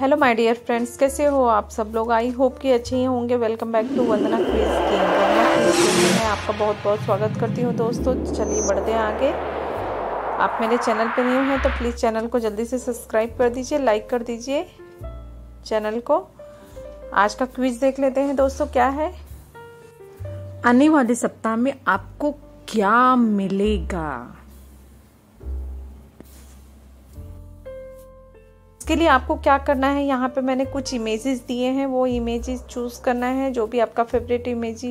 Hello my dear friends कैसे हो आप सब लोग? आई होप कि अच्छे ही होंगे. Welcome back to Vandana quiz game Vandana quiz game में आपका बहुत बहुत स्वागत करती हूँ दोस्तों. चलिए बढ़ते हैं आगे. आप मेरे चैनल पे न्यू हैं तो प्लीज़ चैनल को जल्दी से सब्सक्राइब कर दीजिए लाइक कर दीजिए चैनल को. आज का क्विज देख लेते हैं दोस्तों, क्या है? आने वाले सप्ताह में आपको क्या मिलेगा? इसके लिए आपको क्या करना है? यहाँ पे मैंने कुछ इमेजेस दिए हैं, वो इमेजेस चूज़ करना है, जो भी आपका फेवरेट इमेज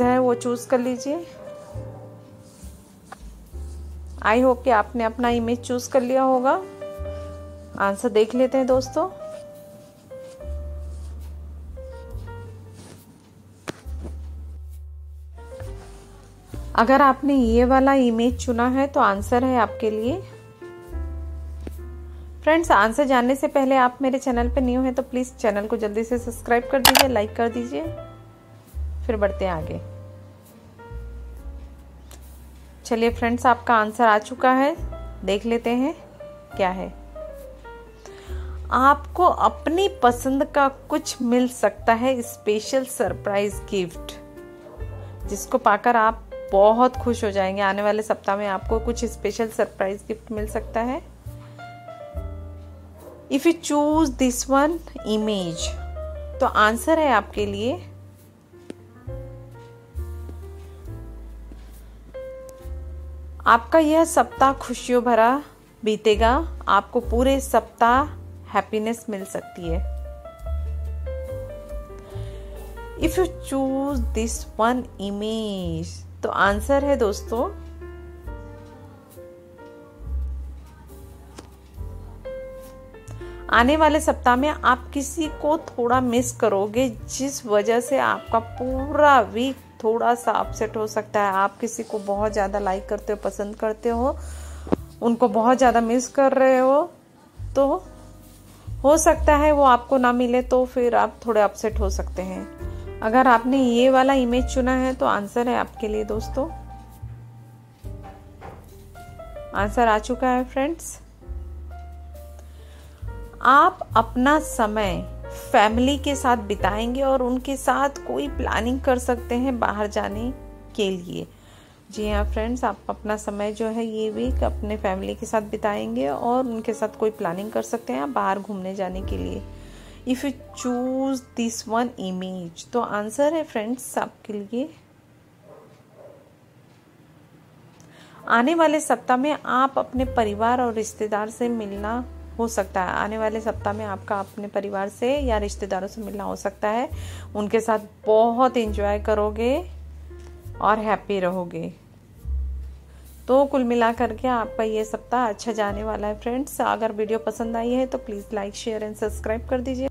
है, वो चूज़ कर लीजिए। आई होप कि आपने अपना इमेज चूज़ कर लिया होगा। आंसर देख लेते हैं दोस्तों। अगर आपने ये वाला इमेज चुना है तो आंसर है आपके लिए। फ्रेंड्स आंसर जानने से पहले आप मेरे चैनल पर न्यू हैं तो प्लीज़ चैनल को जल्दी से सब्सक्राइब कर दीजिए लाइक कर दीजिए। फिर बढ़ते हैं आगे। चलिए फ्रेंड्स आपका आंसर आ चुका है। देख लेते हैं क्या है। आपको अपनी पसंद का कुछ मिल सकता है स्पेशल सरप्राइज़ गिफ्ट जिसको पाकर आप बहुत खुश हो जाएँगे। आने वाले सप्ताह में आपको कुछ स्पेशल सरप्राइज़ गिफ्ट मिल सकता है। If you choose this one image तो आंसर है आपके लिए। आपका यह सप्ताह खुशियों भरा बीतेगा। आपको पूरे सप्ताह हैप्पीनेस मिल सकती है। If you choose this one image तो आंसर है दोस्तों आने वाले सप्ताह में आप किसी को थोड़ा मिस करोगे, जिस वजह से आपका पूरा वीक थोड़ा सा अपसेट हो सकता है। आप किसी को बहुत ज़्यादा लाइक करते हो, पसंद करते हो, उनको बहुत ज़्यादा मिस कर रहे हो तो हो सकता है वो आपको ना मिले तो फिर आप थोड़े अपसेट हो सकते हैं। अगर आपने ये वाला इमेज चुना है तो आंसर है आपके लिए दोस्तों। आंसर आ चुका है फ्रेंड्स आप अपना समय फैमिली के साथ बिताएँगे और उनके साथ कोई प्लानिंग कर सकते हैं बाहर जाने के लिए। जी हाँ फ्रेंड्स आप अपना समय जो है ये वीक अपने फैमिली के साथ बिताएँगे और उनके साथ कोई प्लानिंग कर सकते हैं बाहर घूमने जाने के लिए। If you choose this one image तो आंसर है फ्रेंड्स आपके लिए। आने वाले सप्ताह में आप अपने परिवार और रिश्तेदार से मिलना हो सकता है। आने वाले सप्ताह में आपका अपने परिवार से या रिश्तेदारों से मिलना हो सकता है। उनके साथ बहुत इंजॉय करोगे और हैप्पी रहोगे। तो कुल मिला करके आपका ये सप्ताह अच्छा जाने वाला है फ्रेंड्स अगर वीडियो पसंद आई है तो please like share and subscribe कर दीजिए।